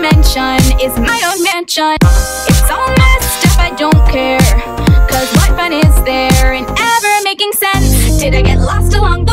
dimension is my own mansion It's all messed up, I don't care Cause what fun is there and ever making sense? Did I get lost along the